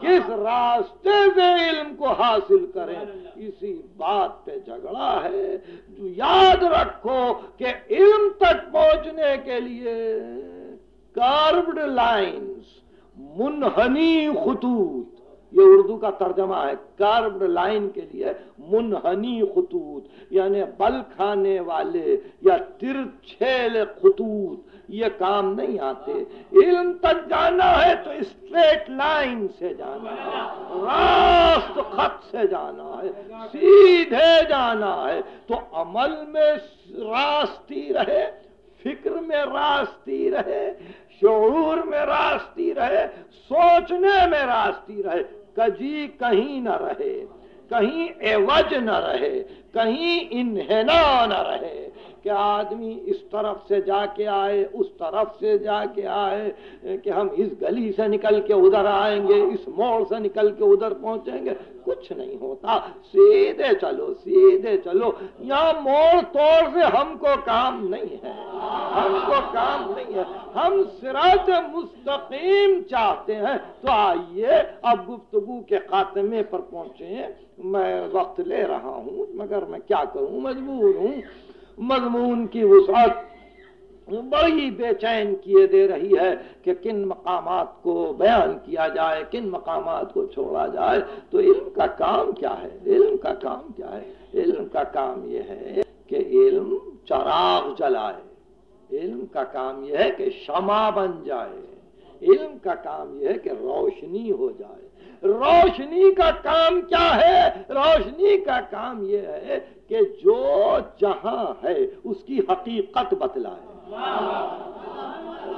Speaker 2: کس راستے سے علم کو حاصل کریں اسی بات پہ جھگڑا ہے۔ جو یاد رکھو کہ علم تک پہنچنے کے لیے کاربڈ لائنز منہنی خطوط۔ یہ اردو کا ترجمہ ہے کاربڈ لائن کے لیے منہنی خطوط یعنی بل کھانے والے یا ترچھیل خطوط، یہ کام نہیں آتے۔ علم تک جانا ہے تو اسٹریٹ لائن سے جانا ہے، راست خط سے جانا ہے، سیدھے جانا ہے۔ تو عمل میں راستی رہے فکر میں راستی رہے، شعور میں راستی رہے، سوچنے میں راستی رہے۔ کجی کہیں نہ رہے، کہیں ایوج نہ رہے، کہیں انہنا نہ رہے۔ کہ آدمی اس طرف سے جا کے آئے، اس طرف سے جا کے آئے، کہ ہم اس گلی سے نکل کے ادھر آئیں گے، اس موڑ سے نکل کے ادھر پہنچیں گے۔ کچھ نہیں ہوتا۔ سیدھے چلو سیدھے چلو۔ یہاں موڑ توڑ سے ہم کو کام نہیں ہے۔ ہم کو کام نہیں ہے۔ ہم سراج مستقیم چاہتے ہیں۔ تو آئیے، اب گفتگو کے خاتمے پر پہنچے۔ میں وقت لے رہا ہوں، مگر میں کیا کروں؟ مجبور ہوں۔ مضمون کی وسعت بڑی بے چین کیے دے رہی ہے کہ کن مقامات کو بیان کیا جائے، کن مقامات کو چھوڑا جائے۔ تو علم کا کام کیا ہے؟ علم کا کام کیا ہے؟ علم کا کام یہ ہے کہ علم چراغ جلائے۔ علم کا کام یہ ہے کہ شمع بن جائے۔ علم کا کام یہ ہے کہ روشنی ہو جائے۔ روشنی کا کام کیا ہے؟ روشنی کا کام یہ ہے کہ جو جہاں ہے اس کی حقیقت بتلائے۔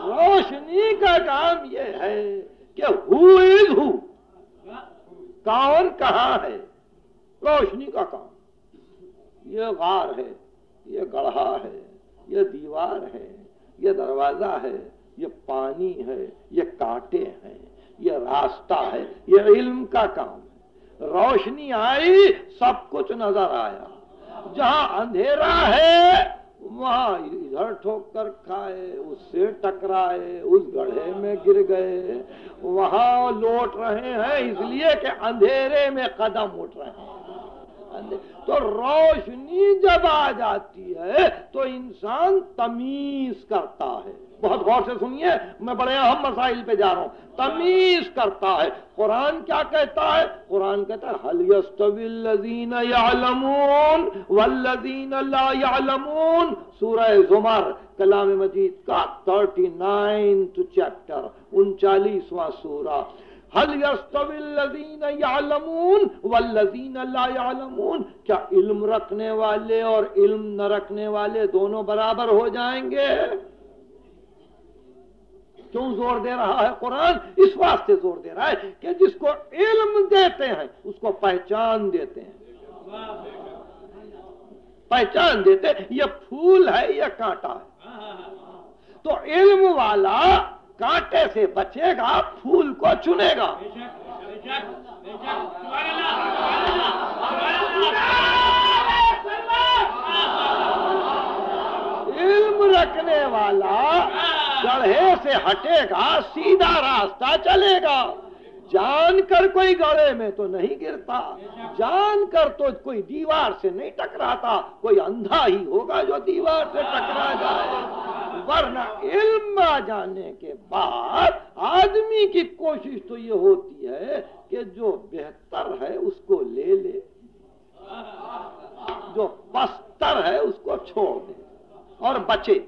Speaker 2: روشنی کا کام یہ ہے کہ ہو از ہو کون کہاں ہے؟ روشنی کا کام یہ غار ہے، یہ گڑھا ہے، یہ دیوار ہے، یہ دروازہ ہے، یہ پانی ہے، یہ کانٹے ہیں، یہ راستہ ہے، یہ علم کا کام ہے۔ روشنی آئی، سب کچھ نظر آیا۔ جہاں اندھیرا ہے، وہاں ادھر ٹھوک کر کھائے، اس سے ٹکرائے، اس گڑھے میں گر گئے۔ وہاں لوٹ رہے ہیں، اس لیے کہ اندھیرے میں قدم اٹھ رہے ہیں۔ تو روشنی جب آ جاتی ہے، تو انسان تمیز کرتا ہے۔ بہت غور سے سنیے، میں بڑے اہم مسائل پہ جا رہا ہوں۔ تمیز کرتا ہے۔ قرآن کیا کہتا ہے؟ قرآن کہتا ہے حل يستوي الذين يعلمون والذين لا يعلمون سورہ زمر کلام مجید کا 39 چیپٹر، انچالیسواں سورہ۔ حل يستوي الذين يعلمون والذين لا يعلمون کیا علم رکھنے والے اور علم نہ رکھنے والے دونوں برابر ہو جائیں گے؟ کیوں زور دے رہا ہے قرآن؟ اس واسطے زور دے رہا ہے کہ جس کو علم دیتے ہیں، اس کو پہچان دیتے ہیں۔ پہچان دیتے، یہ پھول ہے، یہ کانٹا ہے۔ تو علم والا کانٹے سے بچے گا، پھول کو چنے گا۔ علم رکھنے والا گڑھے سے ہٹے گا، سیدھا راستہ چلے گا۔ جان کر کوئی گڑھے میں تو نہیں گرتا، جان کر تو کوئی دیوار سے نہیں ٹکراتا، کوئی اندھا ہی ہوگا جو دیوار سے ٹکرا جائے۔ ورنہ علم آ جانے کے بعد آدمی کی کوشش تو یہ ہوتی ہے کہ جو بہتر ہے اس کو لے لے۔ جو پستر ہے اس کو چھوڑ دے اور بچے۔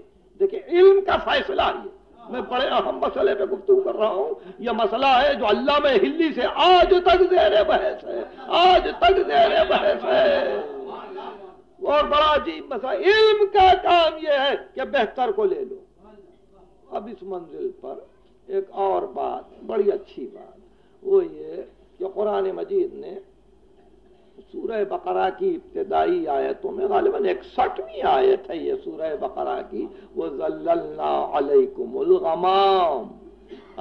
Speaker 2: دیکھیں، علم کا فیصلہ یہ میں بڑے اہم مسئلے پہ گفتگو کر رہا ہوں۔ یہ مسئلہ ہے جو اللہ میں ہلی سے آج تک زیر بحث ہے۔ آج تک زیر بحث ہے۔ اور بڑا عجیب مسئلہ، علم کا کام یہ ہے کہ بہتر کو لے لو۔ اب اس منزل پر ایک اور بات، بڑی اچھی بات۔ وہ یہ کہ قرآن مجید نے سورہ بقرہ کی ابتدائی آیتوں میں غالباً ایک سٹویں آیت ہے یہ سورہ بقرہ کی وہ ذللنا علیکم الغمام۔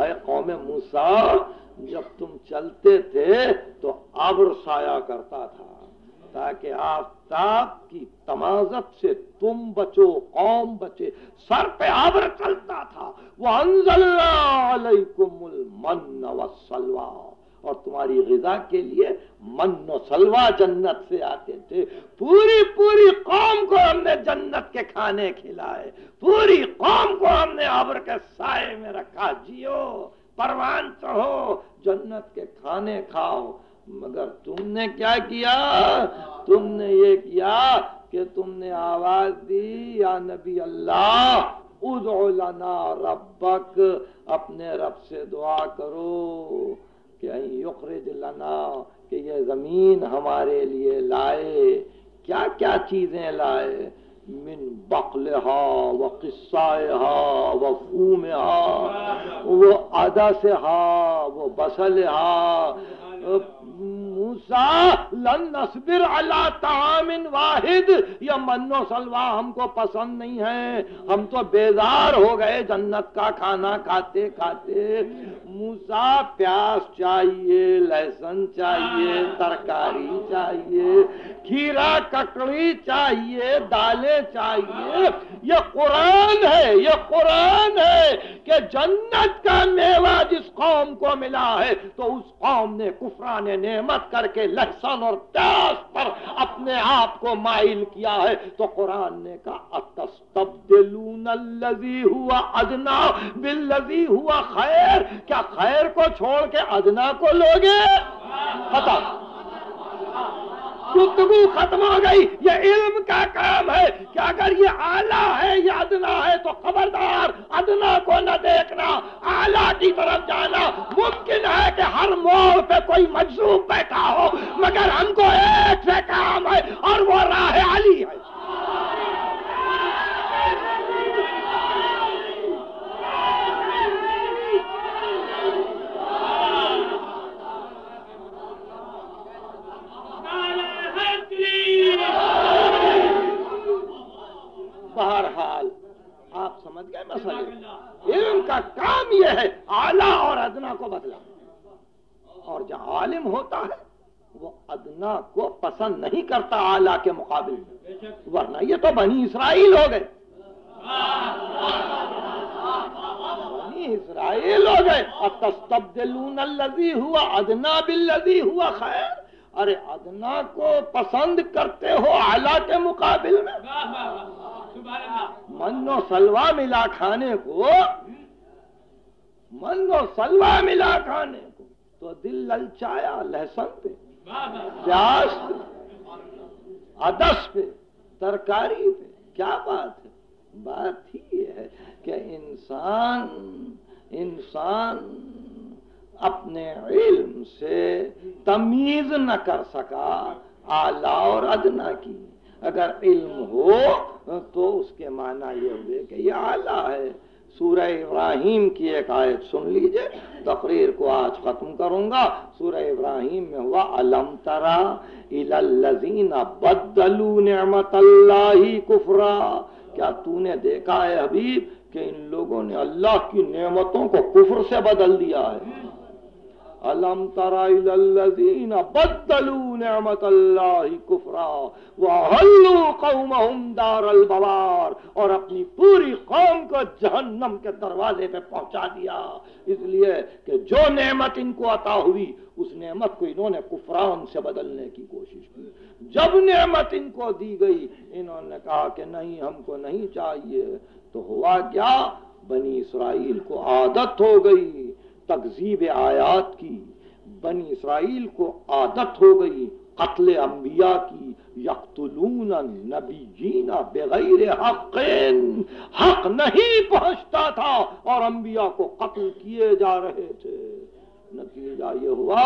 Speaker 2: اے قوم موسیٰ، جب تم چلتے تھے تو عبر سایہ کرتا تھا تاکہ آفتاب کی تمازت سے تم بچو، قوم بچے۔ سر پہ عبر چلتا تھا۔ وہ انزلنا علیکم المن والسلوہ اور تمہاری غذا کے لیے من و سلوا جنت سے آتے تھے۔ پوری پوری قوم کو ہم نے جنت کے کھانے کھلائے۔ پوری قوم کو ہم نے ابر کے سائے میں رکھا۔ جیو، پروان چڑھو، جنت کے کھانے کھاؤ۔ مگر تم نے کیا کیا؟ تم نے یہ کیا کہ تم نے آواز دی، یا نبی اللہ، ادعو لنا ربک، اپنے رب سے دعا کرو۔ کہ یخرج لنا کہ یہ زمین ہمارے لیے لائے۔ کیا کیا چیزیں لائے؟ من بقلہا و قصائہا و فومہا۔ وہ عدسہا وہ بسلہا۔ موسیٰ، لن نصبر علی طعام واحد۔ یا من و سلوا ہم کو پسند نہیں ہے۔ ہم تو بیزار ہو گئے، جنت کا کھانا کھاتے کھاتے۔ موسیٰ، پیاس چاہیے، لہسن چاہیے، ترکاری چاہیے، کھیرا ککڑی چاہیے، دالیں چاہیے۔ یہ قرآن ہے، یہ قرآن ہے کہ جنت کا میوہ جس قوم کو ملا ہے، تو اس قوم نے کفران نعمت کا کر کے لہسن اور پیاس پر اپنے آپ کو مائل کیا ہے تو قرآن نے کہا، اتستبدلون اللذی ہوا ادنا باللذی ہوا خیر کیا خیر کو چھوڑ کے ادنا کو لوگے؟ پتہ گفتگو ختم ہو گئی۔ یہ علم کا کام ہے کہ اگر یہ آلہ ہے یا ادنا ہے تو خبردار ادنا کو نہ دیکھنا آلہ کی طرف جانا۔ ممکن ہے کہ ہر موڑ پہ کوئی مجذوب بیٹھا ہو، مگر ہم کو ایک سے کام ہے اور وہ راہ علی ہے بہرحال آپ سمجھ گئے مسئلے علم کا کام یہ ہے آلہ اور ادنا کو بدلا اور جو عالم ہوتا ہے وہ ادنا کو پسند نہیں کرتا آلہ کے مقابل میں۔ ورنہ یہ تو بنی اسرائیل ہو گئے۔ بنی اسرائیل ہو گئے۔ اتستبدلون اللذی ہوا ادنا باللذی ہوا خیر۔ ارے ادنا کو پسند کرتے ہو اعلیٰ کے مقابل میں۔ من و سلوا ملا کھانے کو۔ من و سلوا ملا کھانے کو۔ تو دل للچایا لہسن پہ۔ پیاز پہ ادس پہ، ترکاری پہ۔ کیا بات ہے؟ بات ہی ہے کہ انسان انسان اپنے علم سے تمیز نہ کر سکا اعلی اور ادنا کی۔ اگر علم ہو تو اس کے معنی یہ ہوئے کہ یہ اعلیٰ ہے۔ سورہ ابراہیم کی ایک آیت سن لیجیے، تقریر کو آج ختم کروں گا۔ سورہ ابراہیم میں ہوا علم ترا الذین بدلو نعمت اللہ کفرا کیا تو نے دیکھا ہے حبیب کہ ان لوگوں نے اللہ کی نعمتوں کو کفر سے بدل دیا ہے؟ الم الذین بدلوا نعمت اللہ کفرا وحلوا قومهم دار البوار اور اپنی پوری قوم کو جہنم کے دروازے پہ پہنچا دیا۔ اس لیے کہ جو نعمت ان کو عطا ہوئی، اس نعمت کو انہوں نے کفران سے بدلنے کی کوشش کی۔ جب نعمت ان کو دی گئی، انہوں نے کہا کہ نہیں، ہم کو نہیں چاہیے۔ تو ہوا کیا؟ بنی اسرائیل کو عادت ہو گئی۔ تقزیب آیات کی، بنی اسرائیل کو عادت ہو گئی قتل انبیاء کی، یقتلون نبیین بغیر حق حق نہیں پہنچتا تھا اور انبیاء کو قتل کیے جا رہے تھے۔ نتیجہ یہ ہوا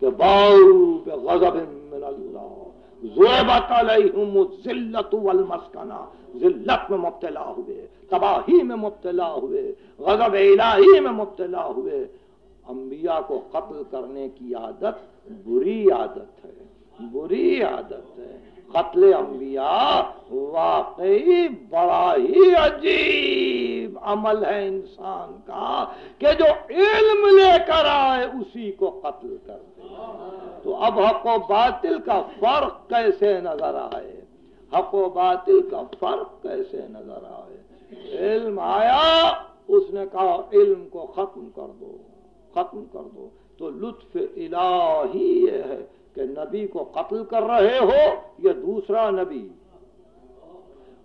Speaker 2: کہ باؤ بغضب من اللہ۔ زیبت علیہم الزلت والمسکنہ، ذلت میں مبتلا ہوئے، تباہی میں مبتلا ہوئے، غضب الہی میں مبتلا ہوئے۔ انبیاء کو قتل کرنے کی عادت بری عادت ہے، بری عادت ہے۔ قتل انبیاء واقعی بڑا ہی عجیب عمل ہے انسان کا کہ جو علم لے کر آئے اسی کو قتل کر دے۔ تو اب حق و باطل کا فرق کیسے نظر آئے؟ حق و باطل کا فرق کیسے نظر آئے؟ علم آیا، اس نے کہا علم کو ختم کر دو، ختم کر دو۔ تو لطف الہی یہ ہے۔ کہ نبی کو قتل کر رہے ہو یہ دوسرا نبی؟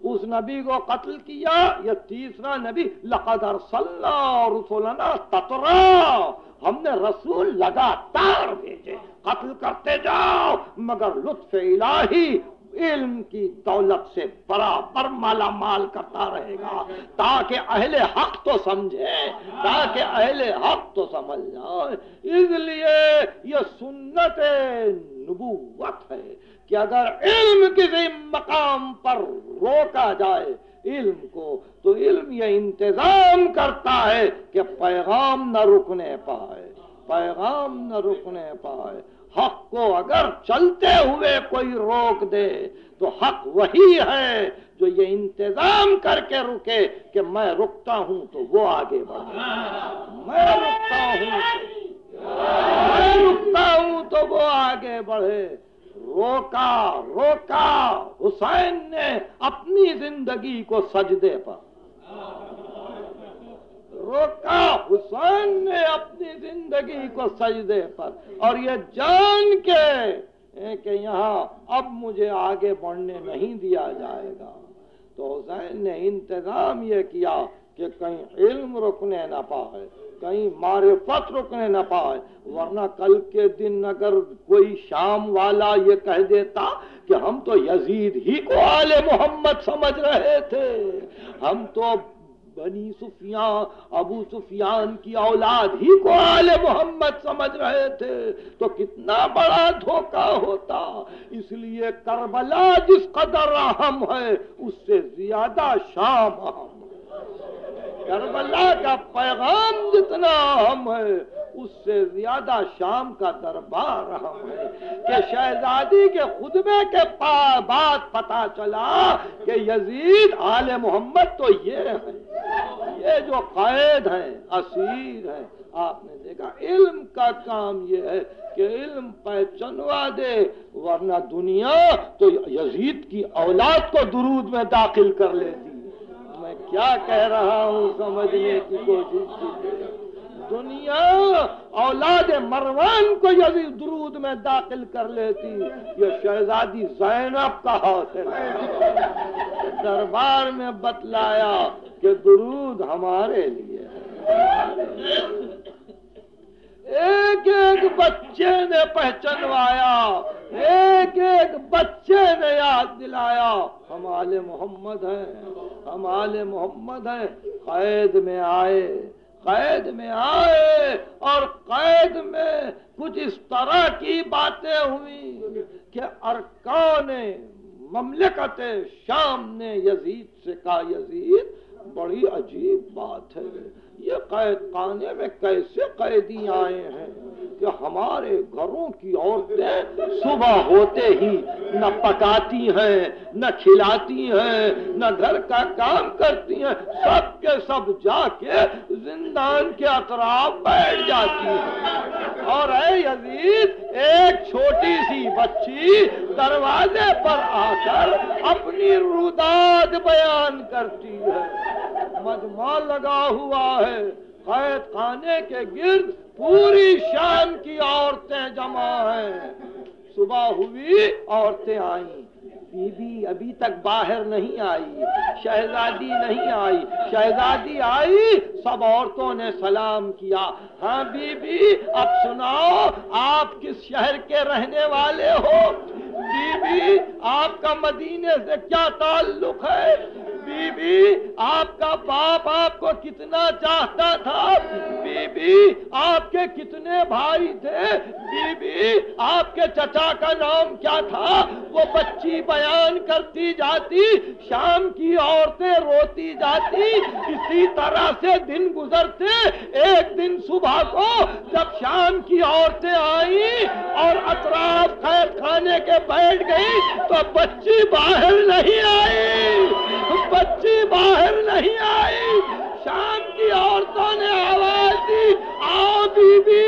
Speaker 2: اس نبی کو قتل کیا یہ تیسرا نبی؟ لقد ارسلنا رسولنا تترا ہم نے رسول لگاتار بھیجے، قتل کرتے جاؤ، مگر لطف الہی علم کی دولت سے برابر مالا مال کرتا رہے گا، تاکہ اہل حق تو سمجھے، تاکہ اہل حق تو سمجھ جائے۔ اس لیے یہ سنت نبوت ہے کہ اگر علم کسی مقام پر روکا جائے، علم کو، تو علم یہ انتظام کرتا ہے کہ پیغام نہ رکنے پائے، پیغام نہ رکنے پائے۔ حق کو اگر چلتے ہوئے کوئی روک دے، تو حق وہی ہے جو یہ انتظام کر کے رکے کہ میں رکتا ہوں تو وہ آگے بڑھے۔ میں رکتا ہوں میں رکتا ہوں تو وہ آگے بڑھے۔ روکا روکا۔ حسین نے اپنی زندگی کو سجدے پر۔ روکا۔ حسین نے اپنی زندگی کو سجدے پر۔ اور یہ جان کے کہ یہاں اب مجھے آگے بڑھنے نہیں دیا جائے گا۔ تو حسین نے انتظام یہ کیا کہ کہیں علم رکنے نہ پائے، کہیں معرفت رکنے نہ پائے۔ ورنہ کل کے دن اگر کوئی شام والا یہ کہہ دیتا کہ ہم تو یزید ہی کو آل محمد سمجھ رہے تھے۔ ہم تو بنی سفیان، ابو سفیان کی اولاد ہی کو آل محمد سمجھ رہے تھے۔ تو کتنا بڑا دھوکہ ہوتا۔ اس لیے کربلا جس قدر اہم ہے، اس سے زیادہ شام اہم۔ کربلا کا پیغام جتنا اہم ہے اس سے زیادہ شام کا دربار اہم ہے کہ شہزادی کے خطبے کے بعد پتا چلا کہ یزید آل محمد تو یہ ہے یہ جو قائد ہیں، اسیر ہیں۔ آپ نے دیکھا، علم کا کام یہ ہے کہ علم پہچنوا دے، ورنہ دنیا تو یزید کی اولاد کو درود میں داخل کر لیتی۔ میں کیا کہہ رہا ہوں سمجھنے کی کوشش کی۔ دنیا اولاد مروان کو یعنی درود میں داخل کر لیتی۔ یہ شہزادی زینب کا حاصل دربار میں بتلایا کہ درود ہمارے لیے ایک ایک بچے نے پہچانوایا ایک ایک بچے نے یاد دلایا۔ ہم آل محمد ہیں، ہم آل محمد ہیں۔ قید میں آئے، قید میں آئے اور قید میں کچھ اس طرح کی باتیں ہوئی کہ ارکان مملکت شام نے یزید سے کہا، یزید، بڑی عجیب بات ہے۔ یہ قید خانے میں کیسے قیدی آئے ہیں کہ ہمارے گھروں کی عورتیں صبح ہوتے ہی نہ پکاتی ہیں، نہ کھلاتی ہیں، نہ گھر کا کام کرتی ہیں، سب کے سب جا کے زندان کے اطراف بیٹھ جاتی ہیں۔ اور اے یزید، ایک چھوٹی سی بچی دروازے پر آ کر اپنی روداد بیان کرتی ہے۔ مجمع لگا ہوا ہے۔ قید خانے کے گرد پوری شام کی عورتیں جمع ہیں۔ صبح ہوئی، عورتیں آئیں۔ بی بی ابھی تک باہر نہیں آئی، شہزادی نہیں آئی۔ شہزادی آئی، سب عورتوں نے سلام کیا۔ ہاں بی بی اب سناؤ، آپ کس شہر کے رہنے والے ہو؟ بی بی آپ کا مدینے سے کیا تعلق ہے؟ بی بی آپ کا باپ آپ کو کتنا چاہتا تھا؟ بی بی آپ کے کتنے بھائی تھے؟ بی بی آپ کے چچا کا نام کیا تھا؟ وہ بچی بیان کرتی جاتی، شام کی عورتیں روتی جاتی، اسی طرح سے دن گزرتے، ایک دن صبح کو جب شام کی عورتیں آئیں اور اطراف قید خانے کے بیٹھ گئی تو بچی باہر نہیں آئی۔
Speaker 1: بچی باہر نہیں آئی۔ شام کی عورتوں نے آواز دی آؤ بی بی